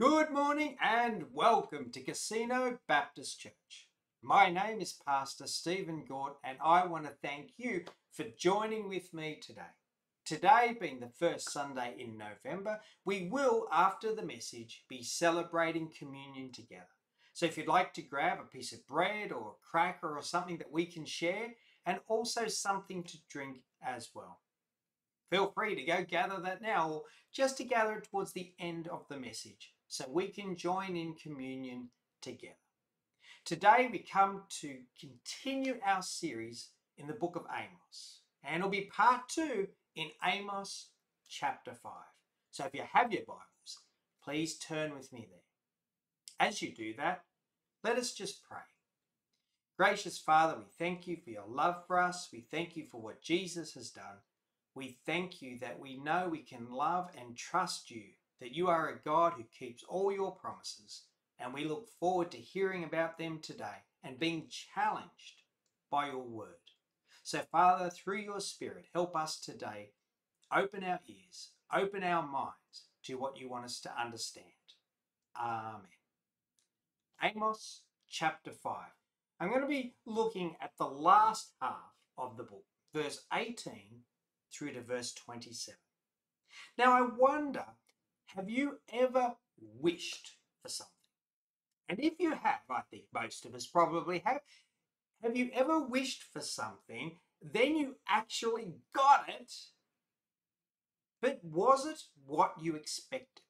Good morning and welcome to Casino Baptist Church. My name is Pastor Stephen Gort and I want to thank you for joining with me today. Today, being the first Sunday in November, we will, after the message, be celebrating communion together. So if you'd like to grab a piece of bread or a cracker or something that we can share, and also something to drink as well. Feel free to go gather that now or just to gather it towards the end of the message so we can join in communion together. Today we come to continue our series in the book of Amos, and it'll be part two in Amos chapter 5. So if you have your Bibles, please turn with me there. As you do that, let us just pray. Gracious Father, we thank you for your love for us. We thank you for what Jesus has done. We thank you that we know we can love and trust you that you are a God who keeps all your promises, and we look forward to hearing about them today and being challenged by your word. So, Father, through your Spirit, help us today open our ears, open our minds to what you want us to understand. Amen. Amos chapter 5. I'm going to be looking at the last half of the book, verse 18 through to verse 27. Now, I wonder have you ever wished for something? And if you have, I think most of us probably have, have you ever wished for something, then you actually got it, but was it what you expected?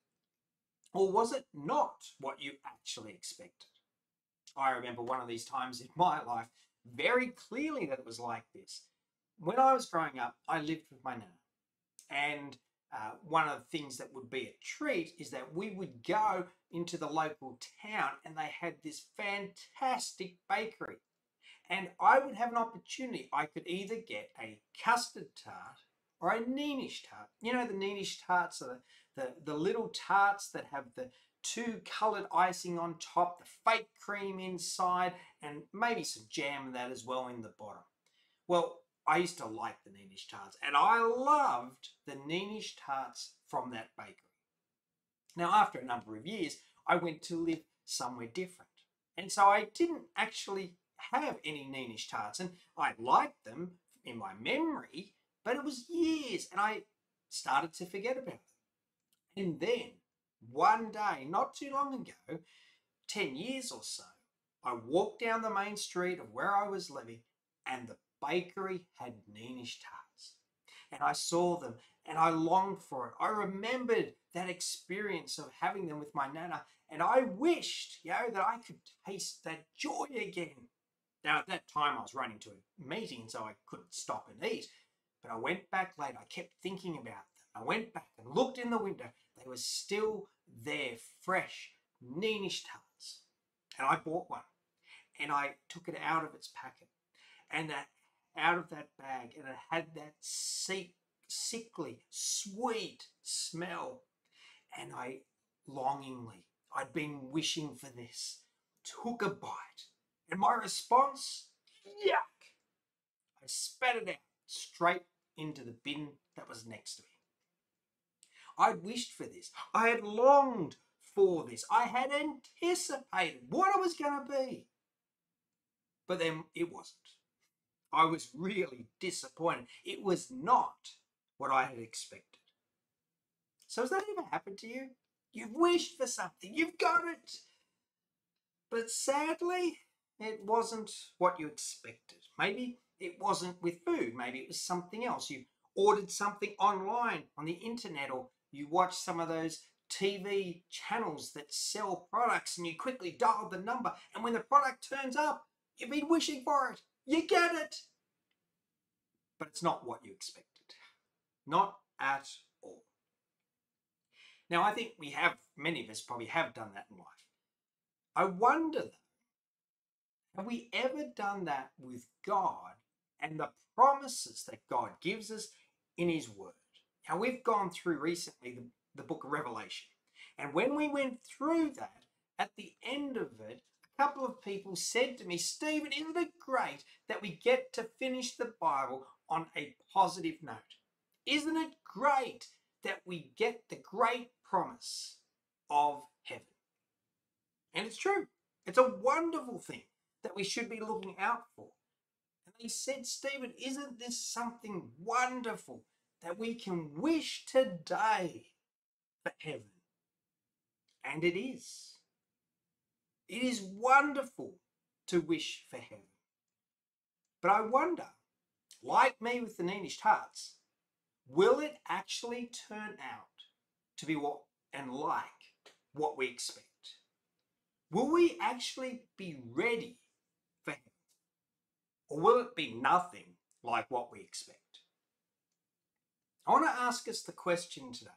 Or was it not what you actually expected? I remember one of these times in my life very clearly that it was like this. When I was growing up, I lived with my nana. And uh, one of the things that would be a treat is that we would go into the local town and they had this fantastic bakery. And I would have an opportunity. I could either get a custard tart or a Neenish tart. You know, the Neenish tarts are the, the, the little tarts that have the two coloured icing on top, the fake cream inside, and maybe some jam and that as well in the bottom. Well, I used to like the Neenish tarts, and I loved the Neenish tarts from that bakery. Now, after a number of years, I went to live somewhere different, and so I didn't actually have any Neenish tarts, and I liked them in my memory, but it was years, and I started to forget about them. And then, one day, not too long ago, 10 years or so, I walked down the main street of where I was living, and the bakery had Neenish tarts. And I saw them and I longed for it. I remembered that experience of having them with my nana and I wished, you know, that I could taste that joy again. Now, at that time, I was running to a meeting, so I couldn't stop and eat. But I went back later. I kept thinking about them. I went back and looked in the window. They were still there, fresh, Neenish tarts. And I bought one. And I took it out of its packet. And that out of that bag and it had that sick, sickly, sweet smell. And I longingly, I'd been wishing for this, took a bite. And my response, yuck! I spat it out straight into the bin that was next to me. I'd wished for this. I had longed for this. I had anticipated what it was going to be. But then it wasn't. I was really disappointed. It was not what I had expected. So, has that ever happened to you? You've wished for something, you've got it. But sadly, it wasn't what you expected. Maybe it wasn't with food, maybe it was something else. You ordered something online on the internet, or you watched some of those TV channels that sell products and you quickly dialed the number, and when the product turns up, you've been wishing for it. You get it. But it's not what you expected. Not at all. Now, I think we have, many of us probably have done that in life. I wonder though, have we ever done that with God and the promises that God gives us in His Word? Now, we've gone through recently the, the book of Revelation. And when we went through that, at the end of it, couple of people said to me, Stephen, isn't it great that we get to finish the Bible on a positive note? Isn't it great that we get the great promise of heaven? And it's true. It's a wonderful thing that we should be looking out for. And they said, Stephen, isn't this something wonderful that we can wish today for heaven? And it is. It is wonderful to wish for heaven. But I wonder, like me with the Neenish Tarts, will it actually turn out to be what and like what we expect? Will we actually be ready for heaven? Or will it be nothing like what we expect? I want to ask us the question today,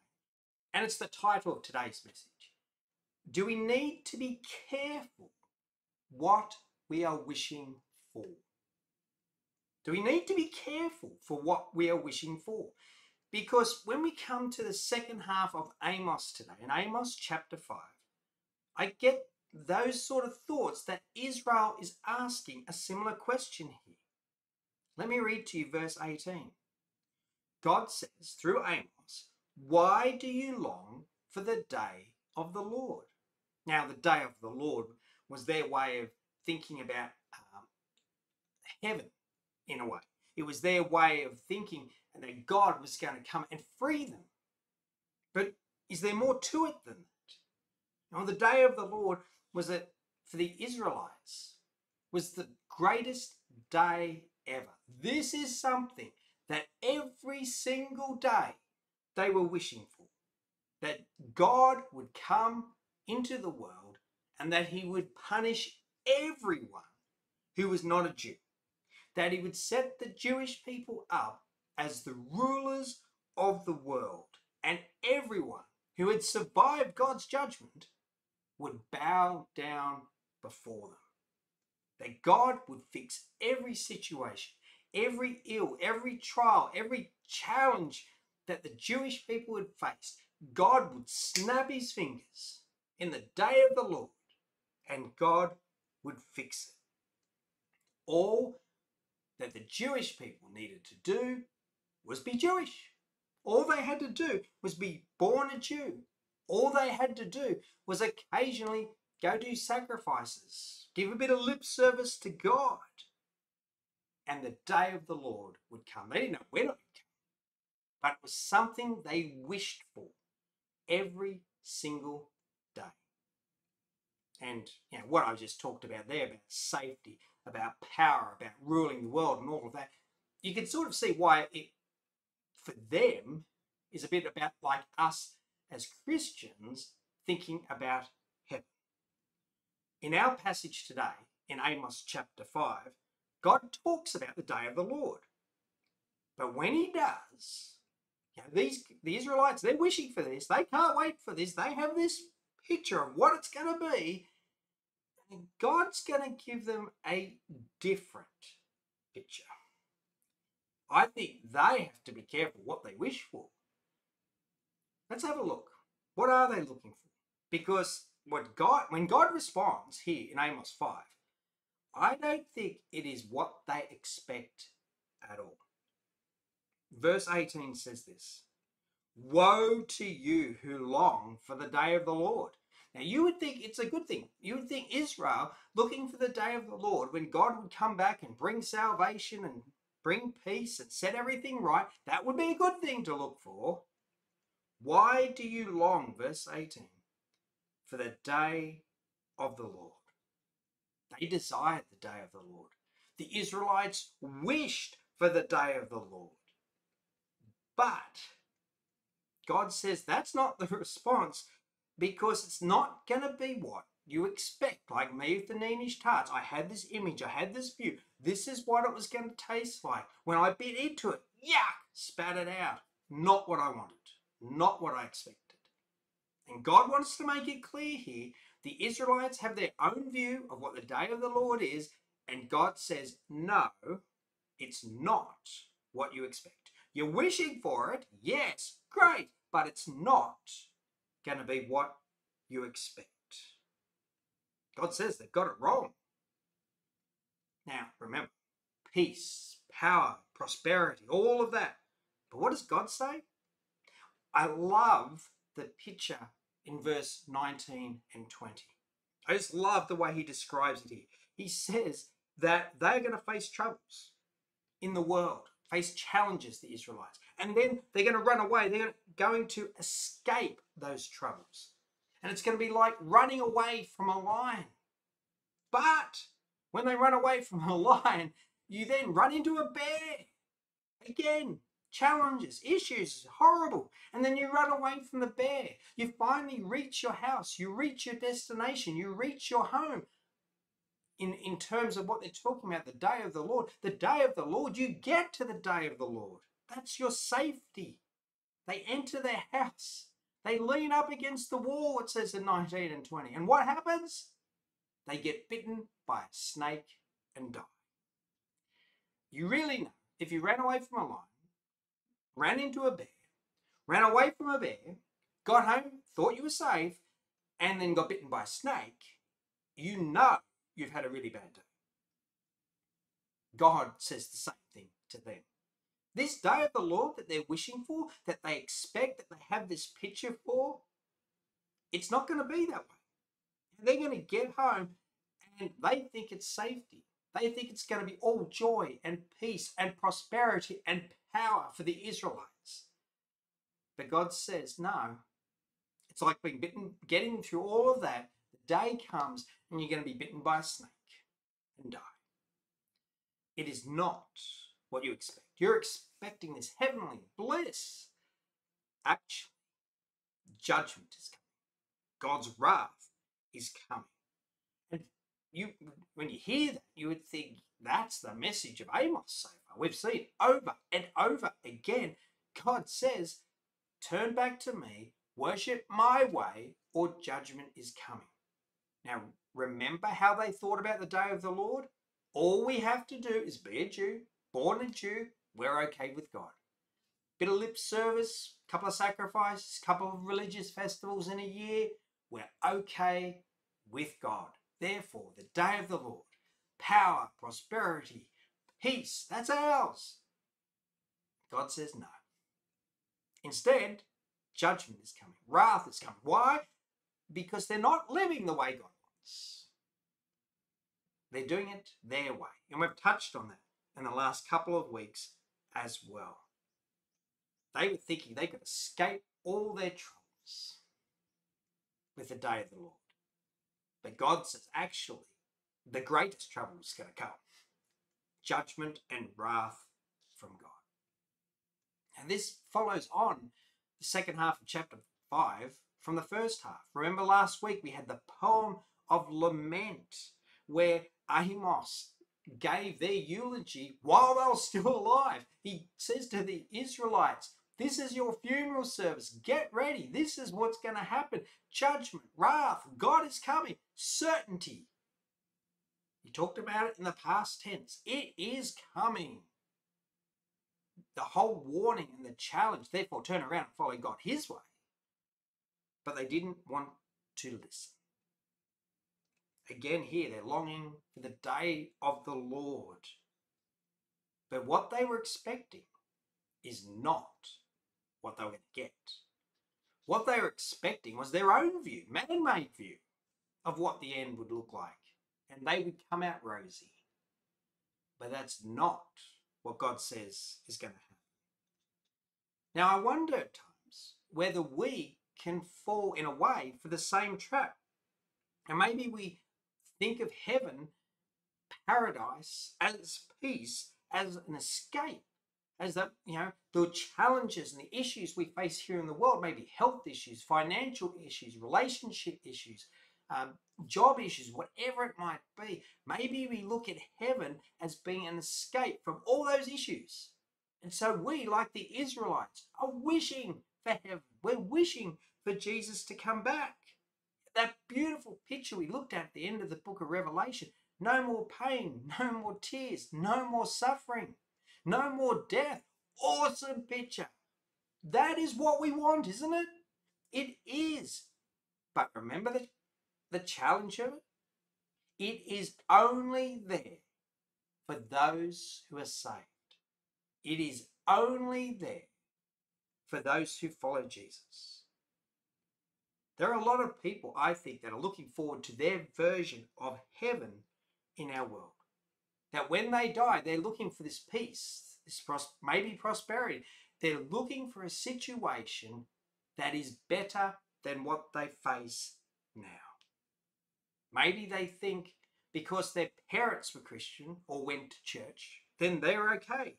and it's the title of today's message. Do we need to be careful what we are wishing for? Do we need to be careful for what we are wishing for? Because when we come to the second half of Amos today, in Amos chapter 5, I get those sort of thoughts that Israel is asking a similar question here. Let me read to you verse 18. God says through Amos, Why do you long for the day of the Lord? Now, the day of the Lord was their way of thinking about um, heaven in a way. It was their way of thinking that God was going to come and free them. But is there more to it than that? On the day of the Lord was that for the Israelites was the greatest day ever. This is something that every single day they were wishing for. That God would come into the world and that he would punish everyone who was not a Jew. That he would set the Jewish people up as the rulers of the world. And everyone who had survived God's judgment would bow down before them. That God would fix every situation, every ill, every trial, every challenge that the Jewish people had faced. God would snap his fingers in the day of the Lord and God would fix it. All that the Jewish people needed to do was be Jewish. All they had to do was be born a Jew. All they had to do was occasionally go do sacrifices, give a bit of lip service to God. And the day of the Lord would come. They didn't know when it would come, but it was something they wished for every single. And you know, what I just talked about there about safety, about power, about ruling the world, and all of that, you can sort of see why it, for them, is a bit about like us as Christians thinking about heaven. In our passage today, in Amos chapter 5, God talks about the day of the Lord. But when he does, you know, these the Israelites, they're wishing for this. They can't wait for this. They have this picture of what it's going to be. And God's going to give them a different picture. I think they have to be careful what they wish for. Let's have a look. What are they looking for? Because what God, when God responds here in Amos 5, I don't think it is what they expect at all. Verse 18 says this Woe to you who long for the day of the Lord. Now, you would think it's a good thing. You would think Israel looking for the day of the Lord when God would come back and bring salvation and bring peace and set everything right. That would be a good thing to look for. Why do you long, verse 18, for the day of the Lord? They desired the day of the Lord. The Israelites wished for the day of the Lord. But God says that's not the response because it's not going to be what you expect. Like me with the Neenish tarts, I had this image, I had this view. This is what it was going to taste like. When I bit into it, yuck, spat it out. Not what I wanted not what I expected. And God wants to make it clear here the Israelites have their own view of what the day of the Lord is, and God says, no, it's not what you expect. You're wishing for it, yes, great, but it's not going to be what you expect. God says they've got it wrong. Now, remember, peace, power, prosperity, all of that. But what does God say? I love the picture in verse 19 and 20. I just love the way he describes it here. He says that they're going to face troubles in the world, face challenges, the Israelites, and then they're going to run away. They're going to escape those troubles. And it's going to be like running away from a lion. But when they run away from a lion, you then run into a bear. Again, challenges, issues, horrible. And then you run away from the bear. You finally reach your house, you reach your destination, you reach your home. In, in terms of what they're talking about, the day of the Lord, the day of the Lord, you get to the day of the Lord. That's your safety. They enter their house. They lean up against the wall, it says in 19 and 20. And what happens? They get bitten by a snake and die. You really know if you ran away from a lion, ran into a bear, ran away from a bear, got home, thought you were safe, and then got bitten by a snake, you know you've had a really bad day. God says the same thing to them. This day of the Lord that they're wishing for, that they expect, that they have this picture for, it's not going to be that way. They're going to get home and they think it's safety. They think it's going to be all joy and peace and prosperity and power for the Israelites. But God says, no. It's like being bitten, getting through all of that. Day comes and you're going to be bitten by a snake and die. It is not what you expect. You're expecting this heavenly bliss. Actually, judgment is coming. God's wrath is coming. And you, when you hear that, you would think that's the message of Amos so far. We've seen over and over again. God says, Turn back to me, worship my way, or judgment is coming. Now, remember how they thought about the day of the Lord? All we have to do is be a Jew, born a Jew, we're okay with God. Bit of lip service, couple of sacrifices, couple of religious festivals in a year, we're okay with God. Therefore, the day of the Lord, power, prosperity, peace, that's ours. God says no. Instead, judgment is coming, wrath is coming. Why? Because they're not living the way God. They're doing it their way. And we've touched on that in the last couple of weeks as well. They were thinking they could escape all their troubles with the day of the Lord. But God says, actually, the greatest trouble is going to come judgment and wrath from God. And this follows on the second half of chapter 5 from the first half. Remember last week we had the poem of lament where Amos gave their eulogy while they were still alive. He says to the Israelites, This is your funeral service. Get ready. This is what's going to happen. Judgment, wrath, God is coming, certainty. He talked about it in the past tense. It is coming. The whole warning and the challenge, therefore, turn around and follow God his way. But they didn't want to listen. Again, here they're longing for the day of the Lord. But what they were expecting is not what they were going to get. What they were expecting was their own view, man made view, of what the end would look like. And they would come out rosy. But that's not what God says is going to happen. Now, I wonder at times whether we can fall in a way for the same trap. And maybe we Think of heaven, paradise, as peace, as an escape, as that, you know, the challenges and the issues we face here in the world, maybe health issues, financial issues, relationship issues, um, job issues, whatever it might be. Maybe we look at heaven as being an escape from all those issues. And so we, like the Israelites, are wishing for heaven. We're wishing for Jesus to come back that beautiful picture we looked at at the end of the book of Revelation. No more pain, no more tears, no more suffering, no more death. Awesome picture. That is what we want, isn't it? It is. But remember the, the challenge of it? It is only there for those who are saved. It is only there for those who follow Jesus. There are a lot of people, I think, that are looking forward to their version of heaven in our world. That when they die, they're looking for this peace, this pros- maybe prosperity. They're looking for a situation that is better than what they face now. Maybe they think because their parents were Christian or went to church, then they're okay.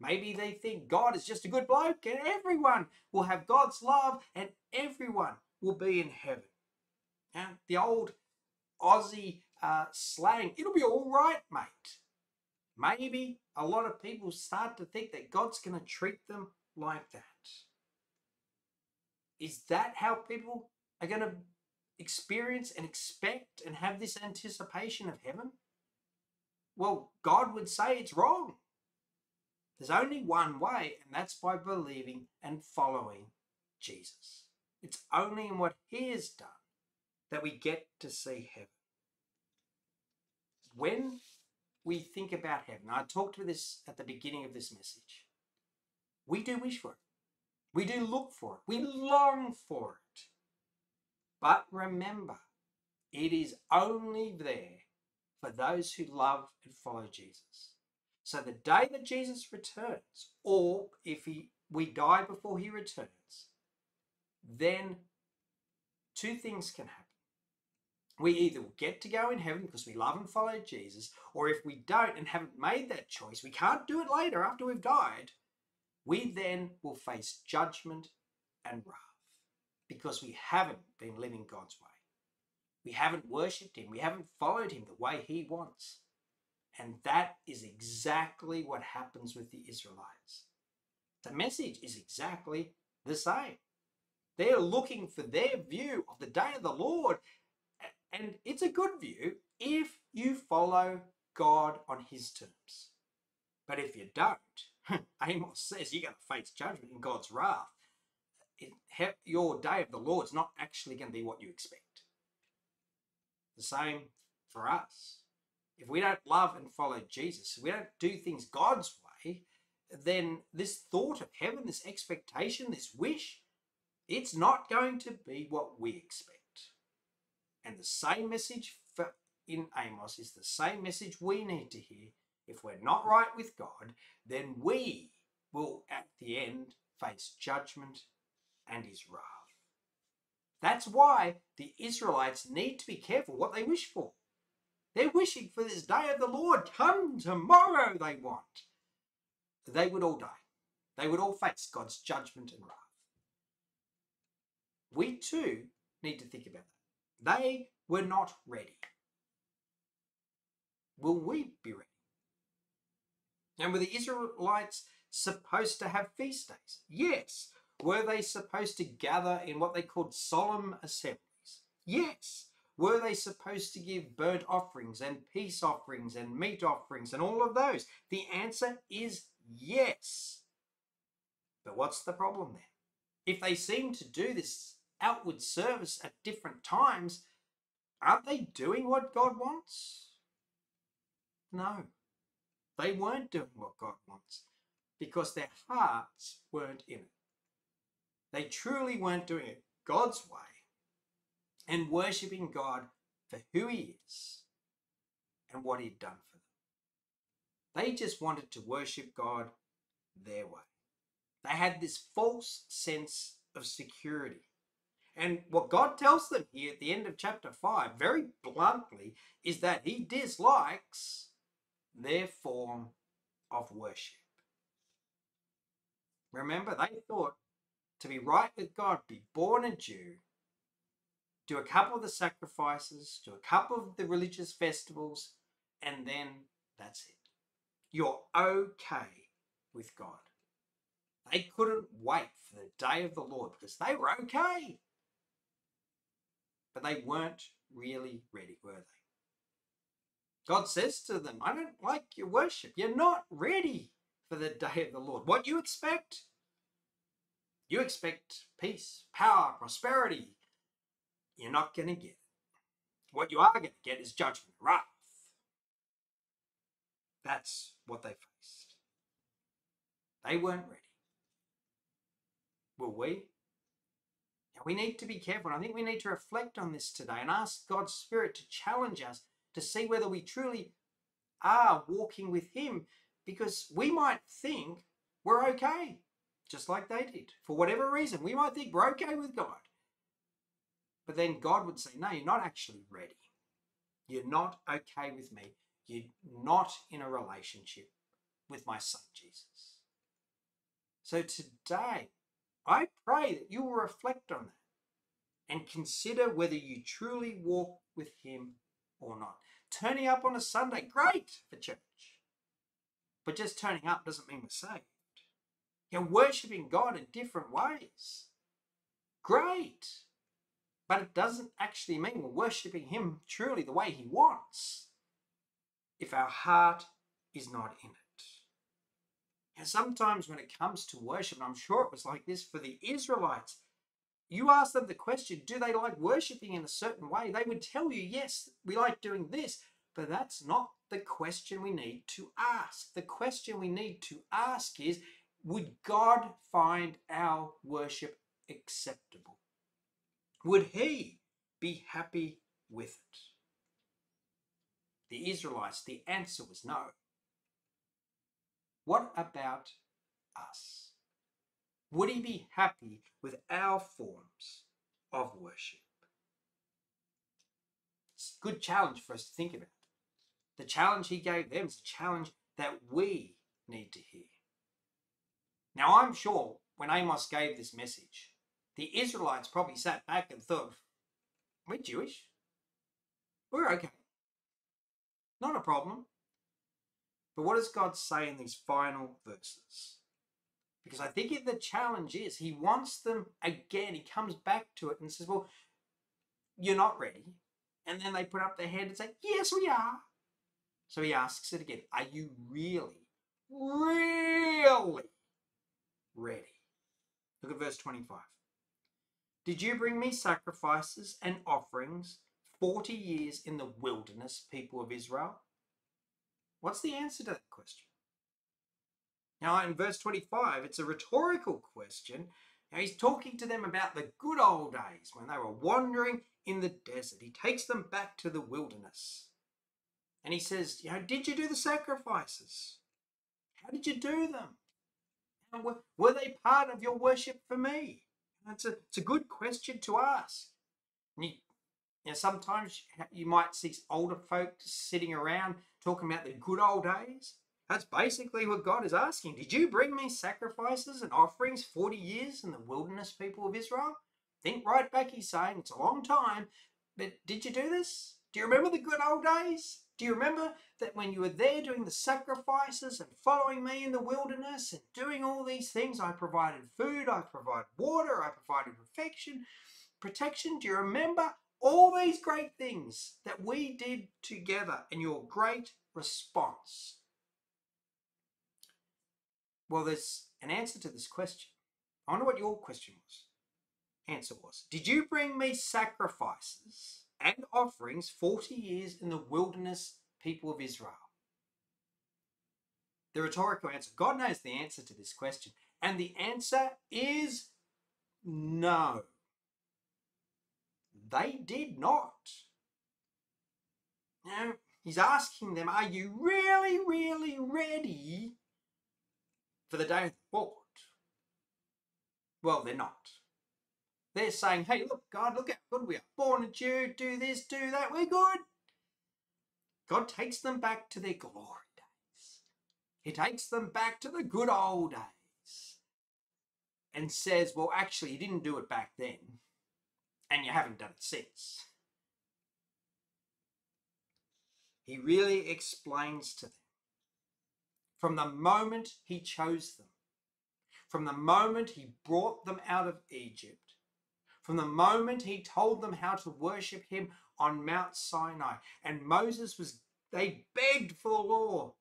Maybe they think God is just a good bloke and everyone will have God's love and everyone will be in heaven. Now, the old Aussie uh, slang, it'll be all right, mate. Maybe a lot of people start to think that God's going to treat them like that. Is that how people are going to experience and expect and have this anticipation of heaven? Well, God would say it's wrong. There's only one way, and that's by believing and following Jesus. It's only in what He has done that we get to see heaven. When we think about heaven, I talked about this at the beginning of this message. We do wish for it. We do look for it. We long for it. But remember, it is only there for those who love and follow Jesus. So the day that Jesus returns, or if he, we die before he returns, then two things can happen. We either get to go in heaven because we love and follow Jesus, or if we don't and haven't made that choice, we can't do it later after we've died, we then will face judgment and wrath because we haven't been living God's way. We haven't worshipped Him, we haven't followed Him the way He wants. And that is exactly what happens with the Israelites. The message is exactly the same. They're looking for their view of the day of the Lord. And it's a good view if you follow God on his terms. But if you don't, Amos says you're going to face judgment and God's wrath. Your day of the Lord is not actually going to be what you expect. The same for us. If we don't love and follow Jesus, if we don't do things God's way, then this thought of heaven, this expectation, this wish, it's not going to be what we expect. And the same message for in Amos is the same message we need to hear. If we're not right with God, then we will at the end face judgment and his wrath. That's why the Israelites need to be careful what they wish for. They're wishing for this day of the Lord. Come tomorrow, they want. They would all die. They would all face God's judgment and wrath. We too need to think about that. They were not ready. Will we be ready? And were the Israelites supposed to have feast days? Yes. Were they supposed to gather in what they called solemn assemblies? Yes. Were they supposed to give burnt offerings and peace offerings and meat offerings and all of those? The answer is yes. But what's the problem there? If they seem to do this outward service at different times, aren't they doing what God wants? No, they weren't doing what God wants because their hearts weren't in it. They truly weren't doing it God's way and worshipping God for who He is and what He'd done for them. They just wanted to worship God their way. They had this false sense of security and what God tells them here at the end of chapter 5, very bluntly, is that He dislikes their form of worship. Remember, they thought to be right with God, be born a Jew, do a couple of the sacrifices, do a couple of the religious festivals, and then that's it. You're okay with God. They couldn't wait for the day of the Lord because they were okay. But they weren't really ready, were they? God says to them, I don't like your worship. You're not ready for the day of the Lord. What you expect? You expect peace, power, prosperity. You're not going to get it. What you are going to get is judgment, wrath. That's what they faced. They weren't ready. Will we? We need to be careful. I think we need to reflect on this today and ask God's Spirit to challenge us to see whether we truly are walking with Him because we might think we're okay, just like they did. For whatever reason, we might think we're okay with God. But then God would say, No, you're not actually ready. You're not okay with me. You're not in a relationship with my son Jesus. So today, I pray that you will reflect on that and consider whether you truly walk with him or not. Turning up on a Sunday, great for church. But just turning up doesn't mean we're saved. You're worshipping God in different ways. Great. But it doesn't actually mean we're worshipping Him truly the way He wants if our heart is not in it. And sometimes when it comes to worship, and I'm sure it was like this for the Israelites, you ask them the question, do they like worshiping in a certain way? They would tell you, yes, we like doing this, but that's not the question we need to ask. The question we need to ask is, would God find our worship acceptable? Would he be happy with it? The Israelites, the answer was no. What about us? Would he be happy with our forms of worship? It's a good challenge for us to think about. The challenge he gave them is a challenge that we need to hear. Now, I'm sure when Amos gave this message, the Israelites probably sat back and thought, We're Jewish. We're okay. Not a problem. But what does God say in these final verses? Because I think the challenge is he wants them again. He comes back to it and says, Well, you're not ready. And then they put up their hand and say, Yes, we are. So he asks it again Are you really, really ready? Look at verse 25. Did you bring me sacrifices and offerings 40 years in the wilderness, people of Israel? What's the answer to that question? Now, in verse 25, it's a rhetorical question. Now, he's talking to them about the good old days when they were wandering in the desert. He takes them back to the wilderness. And he says, You know, did you do the sacrifices? How did you do them? Were, were they part of your worship for me? It's a, it's a good question to ask. You, you know, sometimes you might see older folks sitting around talking about the good old days. That's basically what God is asking. Did you bring me sacrifices and offerings 40 years in the wilderness, people of Israel? Think right back, he's saying, it's a long time, but did you do this? Do you remember the good old days? Do you remember that when you were there doing the sacrifices and following me in the wilderness and doing all these things, I provided food, I provided water, I provided protection, protection. Do you remember all these great things that we did together and your great response? Well, there's an answer to this question. I wonder what your question was. Answer was Did you bring me sacrifices and offerings 40 years in the wilderness, people of Israel? The rhetorical answer God knows the answer to this question, and the answer is no. They did not. Now, he's asking them, Are you really, really ready for the day of the Lord? Well, they're not. They're saying, Hey, look, God, look how good we are. Born a Jew, do this, do that, we're good. God takes them back to their glory days. He takes them back to the good old days and says, Well, actually, you didn't do it back then and you haven't done it since. He really explains to them from the moment he chose them, from the moment he brought them out of Egypt, from the moment he told them how to worship him on Mount Sinai. And Moses was, they begged for the law.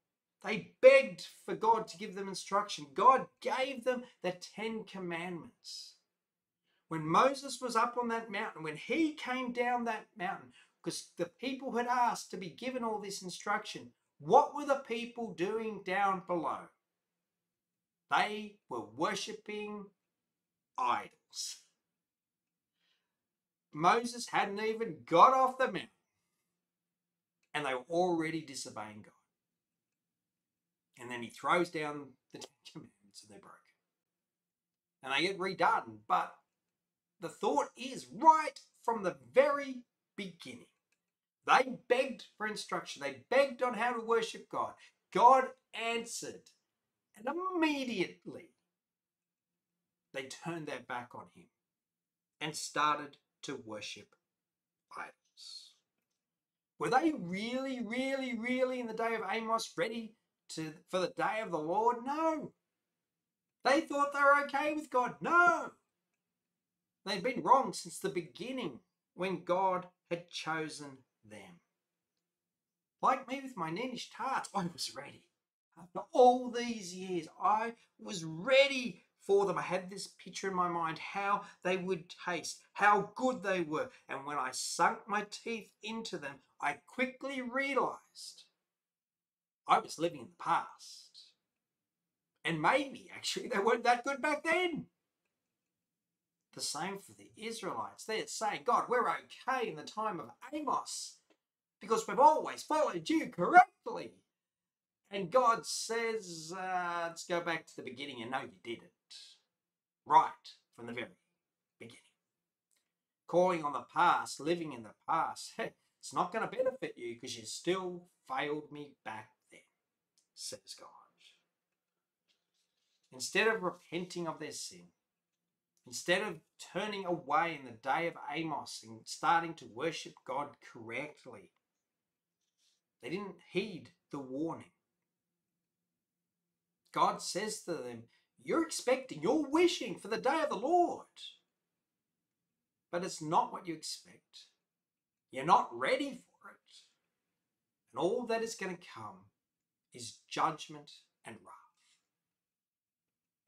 They begged for God to give them instruction. God gave them the Ten Commandments when Moses was up on that mountain, when he came down that mountain, because the people had asked to be given all this instruction, what were the people doing down below? They were worshipping idols. Moses hadn't even got off the mountain. And they were already disobeying God. And then he throws down the Ten Commandments and they're broken. And they get redone. But the thought is right from the very beginning. They begged for instruction. They begged on how to worship God. God answered. And immediately they turned their back on him and started to worship idols. Were they really, really, really in the day of Amos ready to for the day of the Lord? No. They thought they were okay with God. No. They'd been wrong since the beginning when God had chosen them. Like me with my Neenish tarts, I was ready. After all these years, I was ready for them. I had this picture in my mind how they would taste, how good they were. And when I sunk my teeth into them, I quickly realized I was living in the past. And maybe actually they weren't that good back then. The same for the Israelites. They're saying, God, we're okay in the time of Amos because we've always followed you correctly. And God says, uh, let's go back to the beginning and know you did it right from the very beginning. Calling on the past, living in the past, hey, it's not going to benefit you because you still failed me back then, says God. Instead of repenting of their sin, instead of turning away in the day of Amos and starting to worship God correctly, they didn't heed the warning. God says to them, you're expecting, you're wishing for the day of the Lord. But it's not what you expect. You're not ready for it. And all that is going to come is judgment and wrath.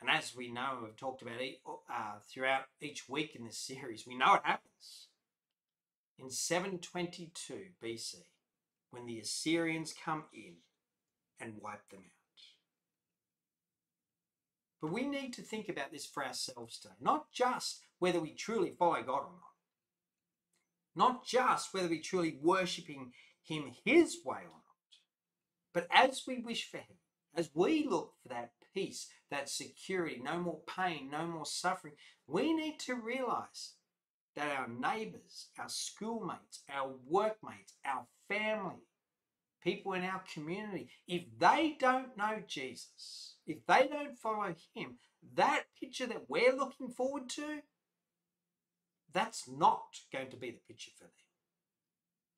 And as we know, we've talked about it uh, throughout each week in this series, we know it happens. In 722 BC, when the Assyrians come in and wipe them out. But we need to think about this for ourselves today, not just whether we truly follow God or not, not just whether we're truly worshiping Him His way or not, but as we wish for Him, as we look for that peace, that security, no more pain, no more suffering, we need to realize that our neighbors, our schoolmates, our workmates, our family, people in our community, if they don't know Jesus, if they don't follow him, that picture that we're looking forward to, that's not going to be the picture for them.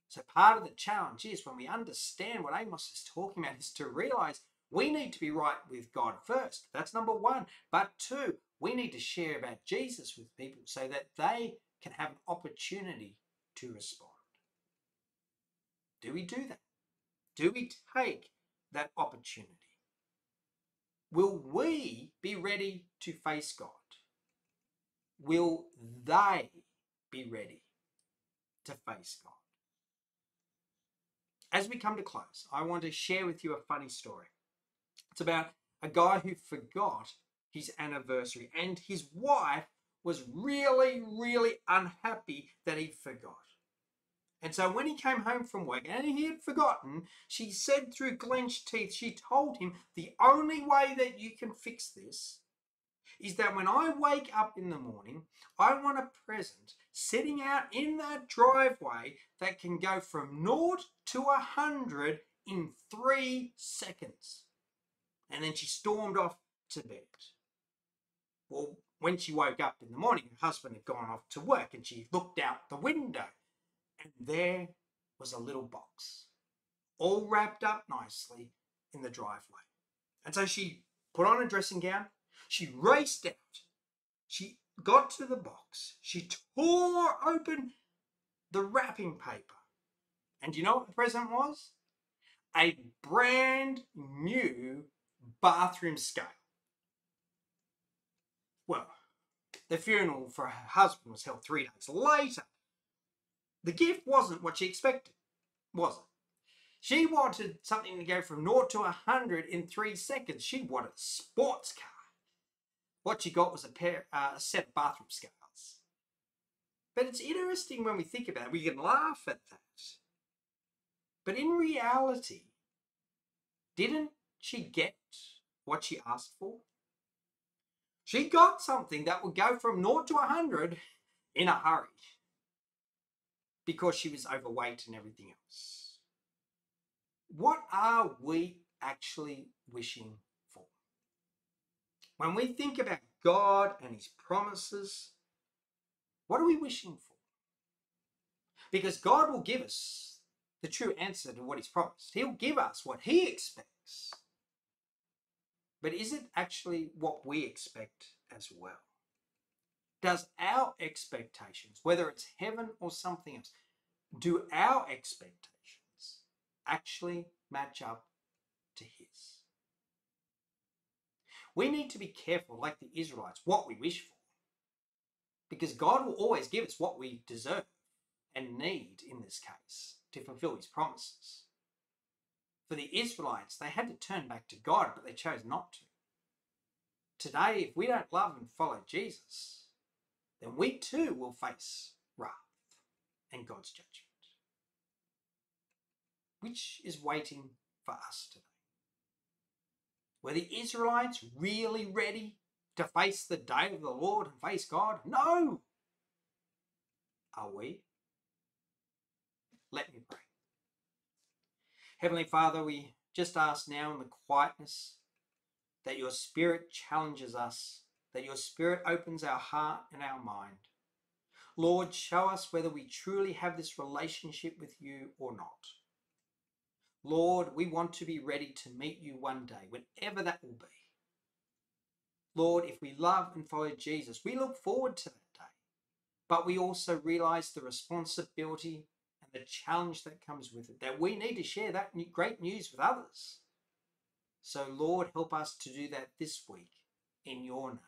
So part of the challenge is when we understand what Amos is talking about is to realize we need to be right with God first. That's number one. But two, we need to share about Jesus with people so that they can have an opportunity to respond. Do we do that? Do we take that opportunity? Will we be ready to face God? Will they be ready to face God? As we come to close, I want to share with you a funny story. It's about a guy who forgot his anniversary, and his wife was really, really unhappy that he forgot. And so when he came home from work and he had forgotten, she said through clenched teeth, she told him, the only way that you can fix this is that when I wake up in the morning, I want a present sitting out in that driveway that can go from naught to a hundred in three seconds. And then she stormed off to bed. Well, when she woke up in the morning, her husband had gone off to work and she looked out the window and there was a little box, all wrapped up nicely in the driveway. And so she put on a dressing gown, she raced out, she got to the box, she tore open the wrapping paper. And you know what the present was? A brand new bathroom scale. Well, the funeral for her husband was held three days later, the gift wasn't what she expected, was it? She wanted something to go from 0 to 100 in three seconds. She wanted a sports car. What she got was a pair, uh, a set of bathroom scales. But it's interesting when we think about it. We can laugh at that. But in reality, didn't she get what she asked for? She got something that would go from 0 to 100 in a hurry because she was overweight and everything else. What are we actually wishing for? When we think about God and His promises, what are we wishing for? Because God will give us the true answer to what He's promised, He'll give us what He expects. But is it actually what we expect as well? Does our expectations, whether it's heaven or something else, do our expectations actually match up to His? We need to be careful, like the Israelites, what we wish for. Because God will always give us what we deserve and need in this case to fulfill His promises. For the Israelites, they had to turn back to God, but they chose not to. Today, if we don't love and follow Jesus, then we too will face wrath and God's judgment. Which is waiting for us today? Were the Israelites really ready to face the day of the Lord and face God? No! Are we? Let me pray. Heavenly Father, we just ask now in the quietness that your Spirit challenges us, that your Spirit opens our heart and our mind. Lord, show us whether we truly have this relationship with you or not. Lord, we want to be ready to meet you one day, whenever that will be. Lord, if we love and follow Jesus, we look forward to that day. But we also realize the responsibility the challenge that comes with it, that we need to share that great news with others. So, Lord, help us to do that this week in your name.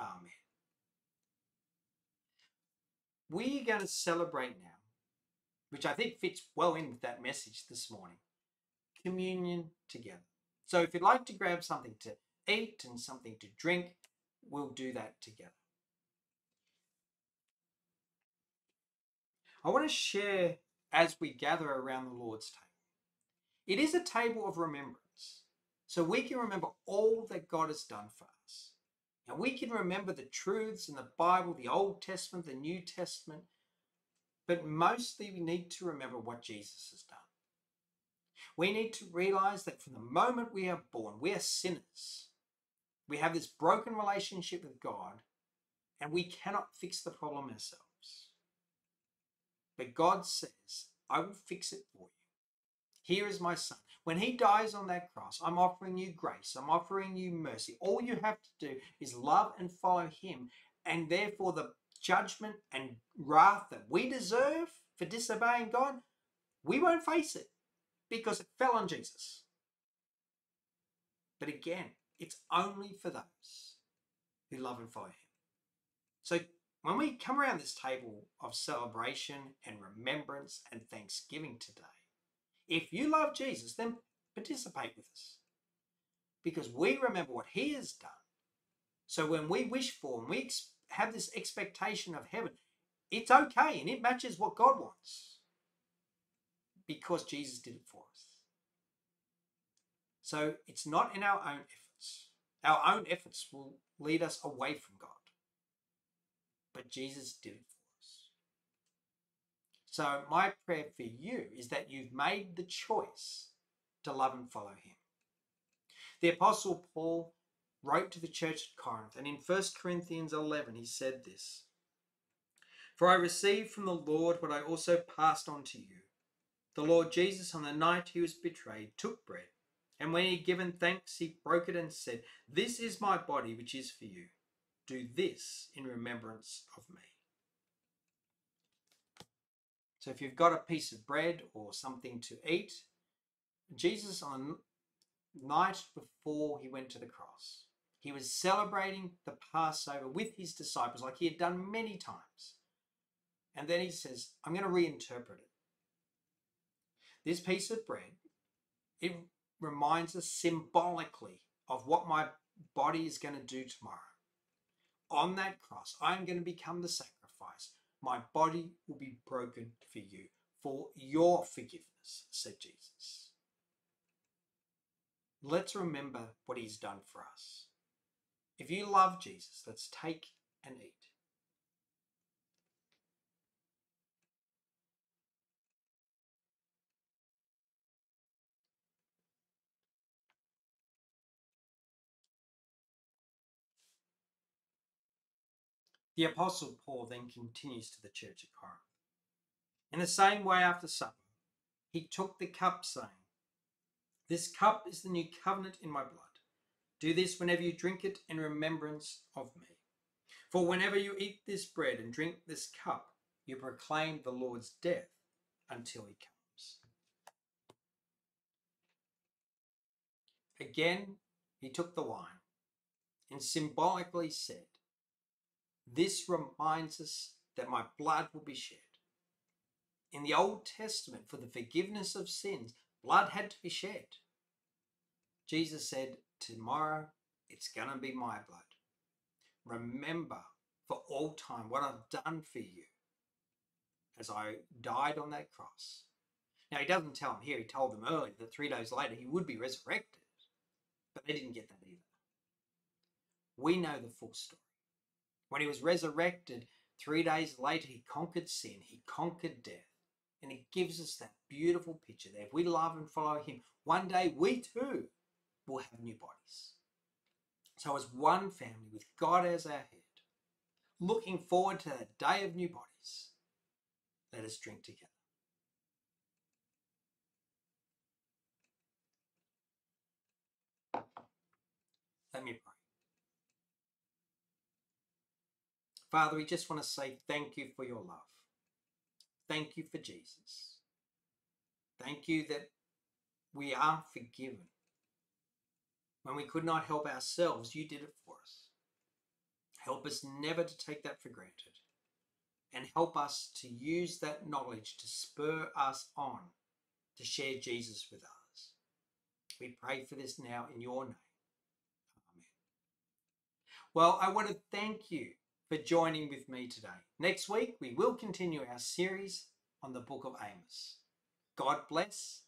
Amen. We're going to celebrate now, which I think fits well in with that message this morning communion together. So, if you'd like to grab something to eat and something to drink, we'll do that together. I want to share as we gather around the Lord's table. It is a table of remembrance. So we can remember all that God has done for us. And we can remember the truths in the Bible, the Old Testament, the New Testament. But mostly we need to remember what Jesus has done. We need to realize that from the moment we are born, we are sinners. We have this broken relationship with God, and we cannot fix the problem ourselves. But God says, I will fix it for you. Here is my son. When he dies on that cross, I'm offering you grace. I'm offering you mercy. All you have to do is love and follow him. And therefore, the judgment and wrath that we deserve for disobeying God, we won't face it because it fell on Jesus. But again, it's only for those who love and follow him. So when we come around this table of celebration and remembrance and thanksgiving today, if you love Jesus, then participate with us. Because we remember what he has done. So when we wish for and we have this expectation of heaven, it's okay and it matches what God wants. Because Jesus did it for us. So it's not in our own efforts. Our own efforts will lead us away from God. But Jesus did it for us. so, my prayer for you is that you've made the choice to love and follow him. The Apostle Paul wrote to the church at Corinth, and in 1 Corinthians 11, he said this For I received from the Lord what I also passed on to you. The Lord Jesus, on the night he was betrayed, took bread, and when he had given thanks, he broke it and said, This is my body, which is for you. Do this in remembrance of me. So if you've got a piece of bread or something to eat, Jesus on night before he went to the cross, he was celebrating the Passover with his disciples like he had done many times. And then he says, I'm going to reinterpret it. This piece of bread, it reminds us symbolically of what my body is going to do tomorrow. On that cross, I'm going to become the sacrifice sacrifice. My body will be broken for you, for your forgiveness, said Jesus. Let's remember what he's done for us. If you love Jesus, let's take and eat. The Apostle Paul then continues to the church at Corinth. In the same way, after supper, he took the cup, saying, This cup is the new covenant in my blood. Do this whenever you drink it in remembrance of me. For whenever you eat this bread and drink this cup, you proclaim the Lord's death until he comes. Again, he took the wine and symbolically said, This reminds us that my blood will be shed. In the Old Testament, for the forgiveness of sins, blood had to be shed. Jesus said, Tomorrow it's going to be my blood. Remember for all time what I've done for you as I died on that cross. Now, he doesn't tell them here, he told them earlier that three days later he would be resurrected, but they didn't get that either. We know the full story. When he was resurrected, three days later, he conquered sin, he conquered death. And he gives us that beautiful picture that If we love and follow him, one day we too will have new bodies. So, as one family with God as our head, looking forward to that day of new bodies, let us drink together. Let me pray. Father, we just want to say thank you for your love. Thank you for Jesus. Thank you that we are forgiven. When we could not help ourselves, you did it for us. Help us never to take that for granted. And help us to use that knowledge to spur us on to share Jesus with others. We pray for this now in your name. Amen. Well, I want to thank you for joining with me today. Next week, we will continue our series on the book of Amos. God bless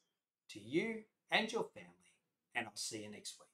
to you and your family, and I'll see you next week.